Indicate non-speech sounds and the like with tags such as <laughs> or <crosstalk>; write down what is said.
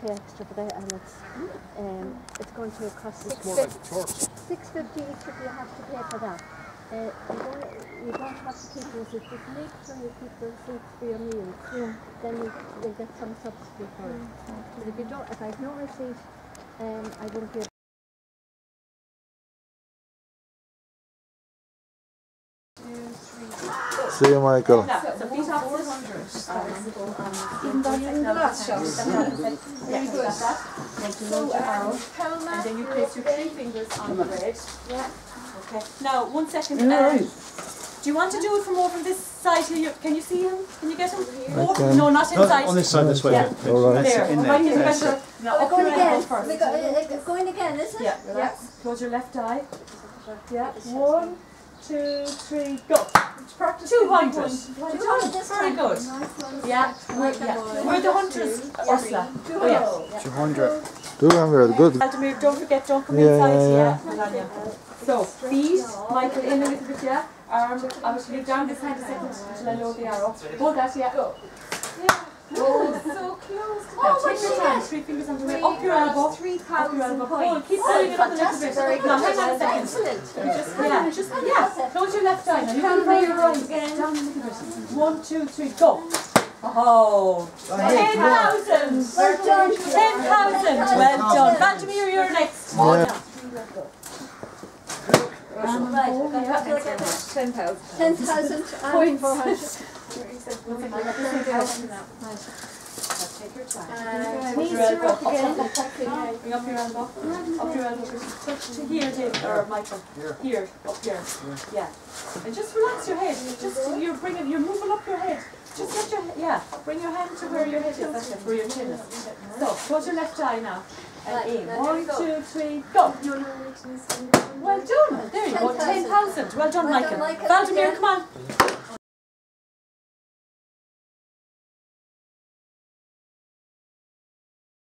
pay extra for that, and it's um, it's going to cost six more like six fifty each if you have to pay for that. Uh, you don't you don't have to keep those seats. Just make sure you keep those seats for your meals. Yeah. Then you you'll get some subsidy for it. But if you don't, if I have no receipt, um, I won't be. able See you, Michael. So feet opposite. Even though you're in the last shop. Very good. So, um, and then you place your three fingers on the bread. Yeah. Okay. Now, one second. um, do you want to do it from over this side here? Can you see him? Can you get him? Can. No, not inside. On this side, this way. Yeah. All right. There. In there. Right in the That's center. Now, We're going again. first. We're go- uh, uh, going again, isn't it? Yeah, yeah. Close your left eye. Yeah. One, two, three, go. Two hundred. hundred this Very time. good. Yeah. We're, yeah. We're the hunters, Ursula. Oh, yeah. 200. Do I'm good. Don't forget, don't come Yeah, inside. yeah, yeah. Melania. So, feet, Michael in a little bit, yeah. Arm, I will leave down this hand a second until I lower the arrow. Hold that, yeah. Go. Yeah. Oh, <laughs> so close. Oh, what's she get? Fingers under three Up your elbow. Three thousand your elbow. Come on, keep pulling it up a little bit. Very good. Hang on a second. Excellent. Just, yeah, just, yeah. Close your left eye. You can play your right. Down a little. One, two, three, go. Oh, 10,000. Well done. 10,000. Well done. Vladimir, you're next. Yeah. Um, right, I've 10,000. 10,000. 10,000. 10,000. 10,000. Yes. Take your time. Knees are up again. Bring up your elbow. Up your elbow. Touch to here, David, or Michael. Here. Up here. Yeah. And just relax your head. Just you're bringing, you're moving up your head. Just get your yeah. Bring your hand to where your head is. That's. Where your chin is. So close your left eye now. And in. One, two, three, go. Well done. There you go. Ten thousand. Well done, Michael. Vladimir, come on.